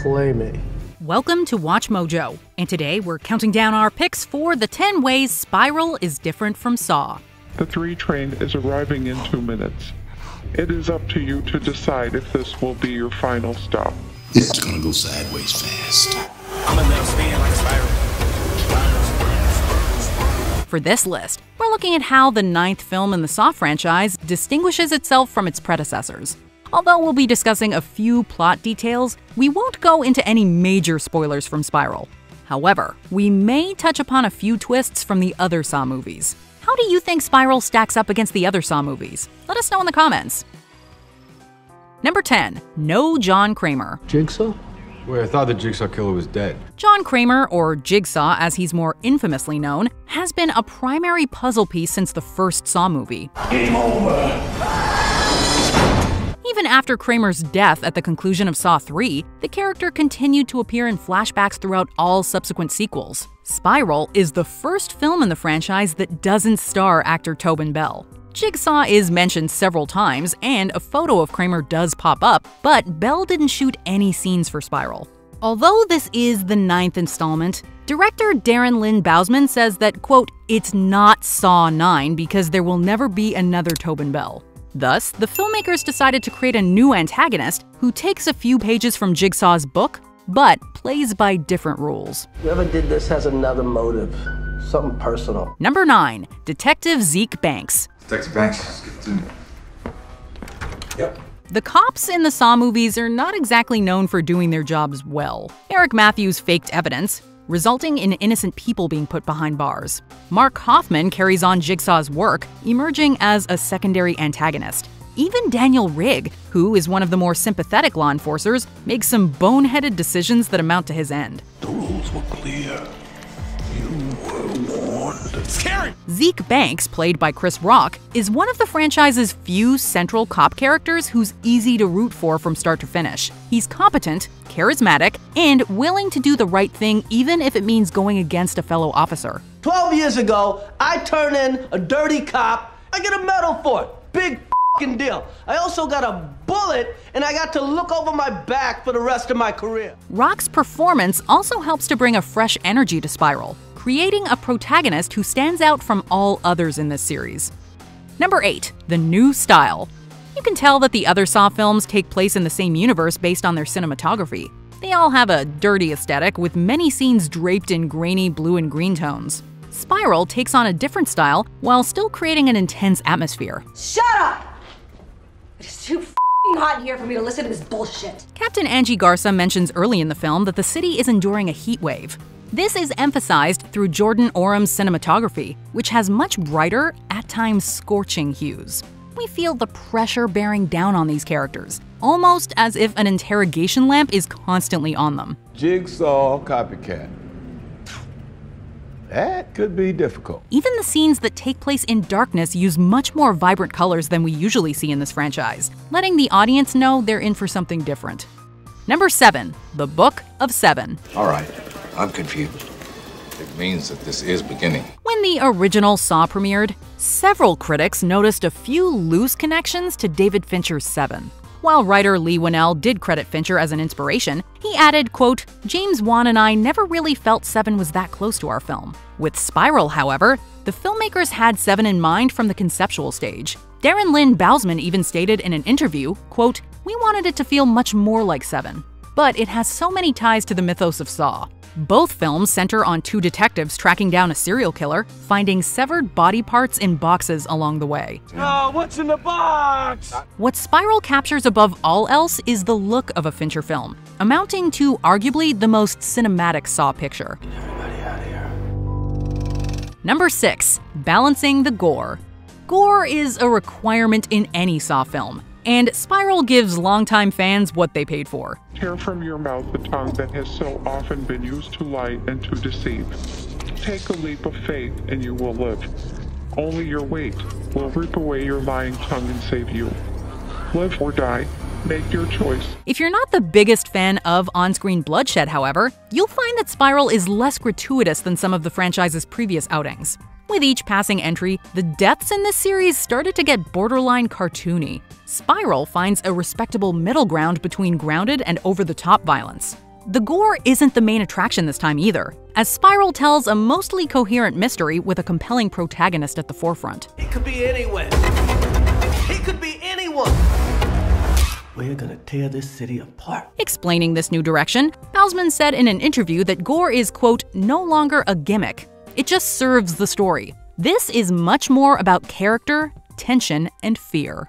play me. Welcome to Watch Mojo, and today we're counting down our picks for the 10 ways Spiral is different from Saw. The 3 train is arriving in two minutes. It is up to you to decide if this will be your final stop. It's gonna go sideways fast. For this list, we're looking at how the ninth film in the Saw franchise distinguishes itself from its predecessors. Although we'll be discussing a few plot details, we won't go into any major spoilers from Spiral. However, we may touch upon a few twists from the other Saw movies. How do you think Spiral stacks up against the other Saw movies? Let us know in the comments. Number 10. No John Kramer. Jigsaw? Wait, I thought the Jigsaw Killer was dead. John Kramer, or Jigsaw as he's more infamously known, has been a primary puzzle piece since the first Saw movie. Game over. Even after Kramer's death at the conclusion of Saw 3, the character continued to appear in flashbacks throughout all subsequent sequels. Spiral is the first film in the franchise that doesn't star actor Tobin Bell. Jigsaw is mentioned several times, and a photo of Kramer does pop up, but Bell didn't shoot any scenes for Spiral. Although this is the ninth installment, director Darren Lynn Bousman says that, quote, it's not Saw 9 because there will never be another Tobin Bell. Thus, the filmmakers decided to create a new antagonist who takes a few pages from Jigsaw's book, but plays by different rules. Whoever did this has another motive. Something personal. Number 9. Detective Zeke Banks. Detective Banks, get to Yep. The cops in the Saw movies are not exactly known for doing their jobs well. Eric Matthews faked evidence, resulting in innocent people being put behind bars. Mark Hoffman carries on Jigsaw's work, emerging as a secondary antagonist. Even Daniel Rigg, who is one of the more sympathetic law enforcers, makes some boneheaded decisions that amount to his end. The rules were clear. You. Scary! Zeke Banks, played by Chris Rock, is one of the franchise's few central cop characters who's easy to root for from start to finish. He's competent, charismatic, and willing to do the right thing even if it means going against a fellow officer. 12 years ago, I turn in a dirty cop. I get a medal for it. Big fing deal. I also got a bullet, and I got to look over my back for the rest of my career. Rock's performance also helps to bring a fresh energy to Spiral, creating a protagonist who stands out from all others in this series. Number 8. The New Style. You can tell that the other Saw films take place in the same universe based on their cinematography. They all have a dirty aesthetic, with many scenes draped in grainy blue and green tones. Spiral takes on a different style while still creating an intense atmosphere. Shut up! It is too hot here for me to listen to this bullshit. Captain Angie Garza mentions early in the film that the city is enduring a heat wave. This is emphasized through Jordan Oram's cinematography, which has much brighter, at times scorching hues. We feel the pressure bearing down on these characters, almost as if an interrogation lamp is constantly on them. Jigsaw copycat. That could be difficult. Even the scenes that take place in darkness use much more vibrant colors than we usually see in this franchise, letting the audience know they're in for something different. Number 7. The Book of Seven. All right, I'm confused. It means that this is beginning. When the original Saw premiered, several critics noticed a few loose connections to David Fincher's Seven. While writer Leigh Whannell did credit Fincher as an inspiration, he added, quote, James Wan and I never really felt Seven was that close to our film. With Spiral, however, the filmmakers had Seven in mind from the conceptual stage. Darren Lynn Bousman even stated in an interview, quote, We wanted it to feel much more like Seven, but it has so many ties to the mythos of Saw. Both films center on two detectives tracking down a serial killer, finding severed body parts in boxes along the way. Oh, what's in the box? What Spiral captures above all else is the look of a Fincher film, amounting to arguably the most cinematic Saw picture. Number 6. Balancing the Gore. Gore is a requirement in any Saw film, and Spiral gives longtime fans what they paid for. Tear from your mouth the tongue that has so often been used to lie and to deceive. Take a leap of faith and you will live. Only your weight will rip away your lying tongue and save you. Live or die. Make your choice. If you're not the biggest fan of on screen bloodshed, however, you'll find that Spiral is less gratuitous than some of the franchise's previous outings. With each passing entry, the deaths in this series started to get borderline cartoony. Spiral finds a respectable middle ground between grounded and over the top violence. The gore isn't the main attraction this time either, as Spiral tells a mostly coherent mystery with a compelling protagonist at the forefront. He could be anywhere. He could be anyone. We're gonna tear this city apart. Explaining this new direction, Bousman said in an interview that gore is, quote, no longer a gimmick. It just serves the story. This is much more about character, tension, and fear.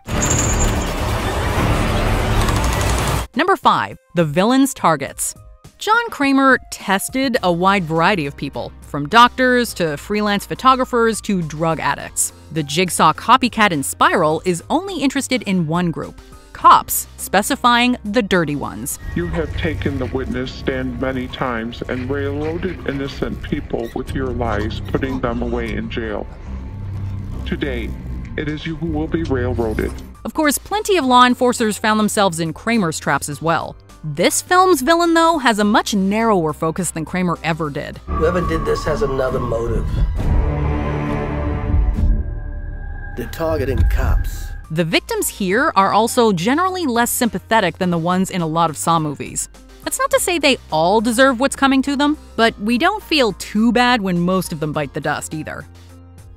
Number 5. The Villain's Targets. John Kramer tested a wide variety of people, from doctors to freelance photographers to drug addicts. The Jigsaw copycat in Spiral is only interested in one group cops, specifying the dirty ones. You have taken the witness stand many times and railroaded innocent people with your lies, putting them away in jail. Today, it is you who will be railroaded. Of course, plenty of law enforcers found themselves in Kramer's traps as well. This film's villain, though, has a much narrower focus than Kramer ever did. Whoever did this has another motive. They're targeting cops. The victims here are also generally less sympathetic than the ones in a lot of Saw movies. That's not to say they all deserve what's coming to them, but we don't feel too bad when most of them bite the dust either.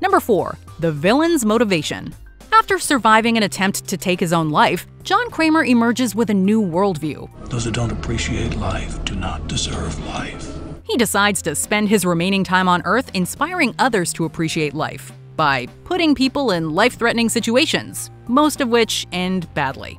Number 4. The Villain's Motivation. After surviving an attempt to take his own life, John Kramer emerges with a new worldview. Those who don't appreciate life do not deserve life. He decides to spend his remaining time on Earth inspiring others to appreciate life by putting people in life threatening situations, most of which end badly.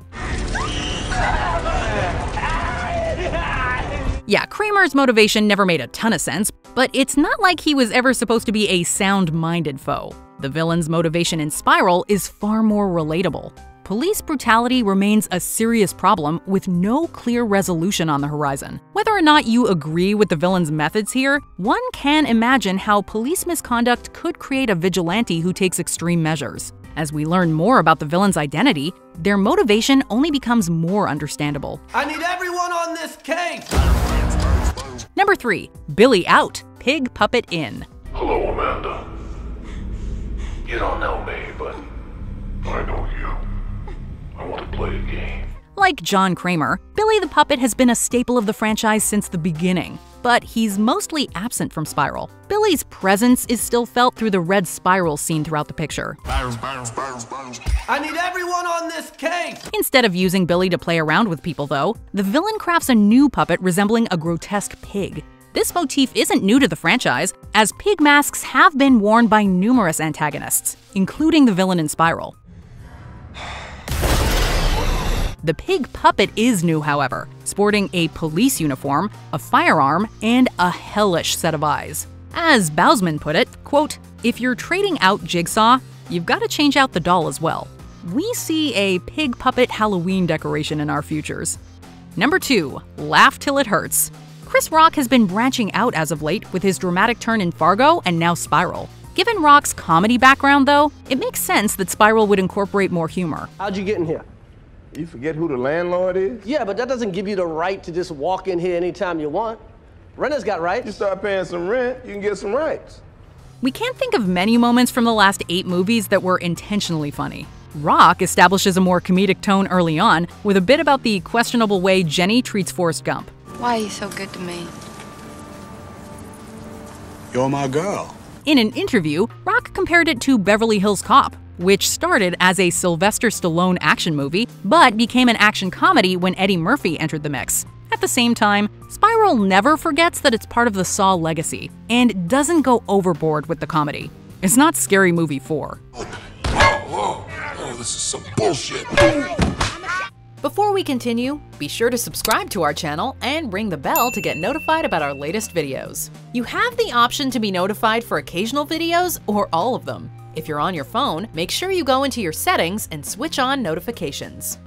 Yeah, Kramer's motivation never made a ton of sense, but it's not like he was ever supposed to be a sound minded foe. The villain's motivation in Spiral is far more relatable. Police brutality remains a serious problem with no clear resolution on the horizon. Whether or not you agree with the villain's methods here, one can imagine how police misconduct could create a vigilante who takes extreme measures. As we learn more about the villain's identity, their motivation only becomes more understandable. I need everyone on this case. Number 3. Billy Out, Pig Puppet In. Hello, Amanda. You don't know me, but I know you. I want to play a game. Like John Kramer, Billy the Puppet has been a staple of the franchise since the beginning, but he's mostly absent from Spiral. Billy's presence is still felt through the red spiral seen throughout the picture. I need everyone on this case. Instead of using Billy to play around with people, though, the villain crafts a new puppet resembling a grotesque pig. This motif isn't new to the franchise, as pig masks have been worn by numerous antagonists, including the villain in Spiral. The pig puppet is new, however, sporting a police uniform, a firearm, and a hellish set of eyes. As Bousman put it, quote, if you're trading out Jigsaw, you've got to change out the doll as well. We see a pig puppet Halloween decoration in our futures. Number 2. Laugh Till It Hurts. Chris Rock has been branching out as of late with his dramatic turn in Fargo and now Spiral. Given Rock's comedy background, though, it makes sense that Spiral would incorporate more humor. How'd you get in here? You forget who the landlord is? Yeah, but that doesn't give you the right to just walk in here anytime you want. Renters got rights. You start paying some rent, you can get some rights. We can't think of many moments from the last eight movies that were intentionally funny. Rock establishes a more comedic tone early on, with a bit about the questionable way Jenny treats Forrest Gump. Why are you so good to me? You're my girl. In an interview, Rock compared it to Beverly Hills Cop, which started as a Sylvester Stallone action movie, but became an action comedy when Eddie Murphy entered the mix. At the same time, Spiral never forgets that it's part of the Saw legacy, and doesn't go overboard with the comedy. It's not Scary Movie 4. Whoa, whoa. Oh, this is some bullshit. Before we continue, be sure to subscribe to our channel and ring the bell to get notified about our latest videos. You have the option to be notified for occasional videos or all of them. If you're on your phone, make sure you go into your settings and switch on notifications.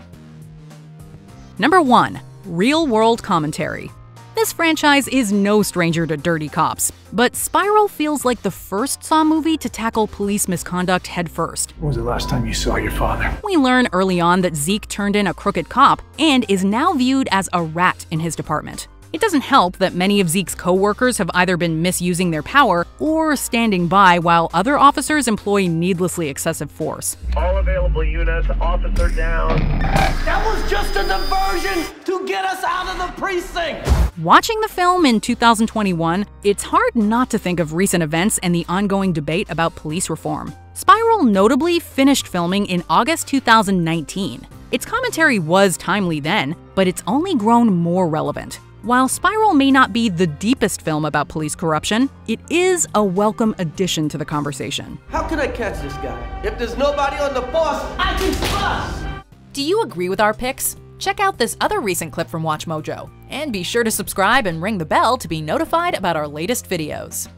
Number 1. Real World Commentary This franchise is no stranger to dirty cops, but Spiral feels like the first Saw movie to tackle police misconduct headfirst. When was the last time you saw your father? We learn early on that Zeke turned in a crooked cop and is now viewed as a rat in his department. It doesn't help that many of Zeke's co-workers have either been misusing their power or standing by while other officers employ needlessly excessive force. All available units, officer down. That was just a diversion to get us out of the precinct! Watching the film in 2021, it's hard not to think of recent events and the ongoing debate about police reform. Spiral notably finished filming in August 2019. Its commentary was timely then, but it's only grown more relevant. While Spiral may not be the deepest film about police corruption, it is a welcome addition to the conversation. How can I catch this guy? If there's nobody on the force, I can bust! Do you agree with our picks? Check out this other recent clip from WatchMojo, and be sure to subscribe and ring the bell to be notified about our latest videos.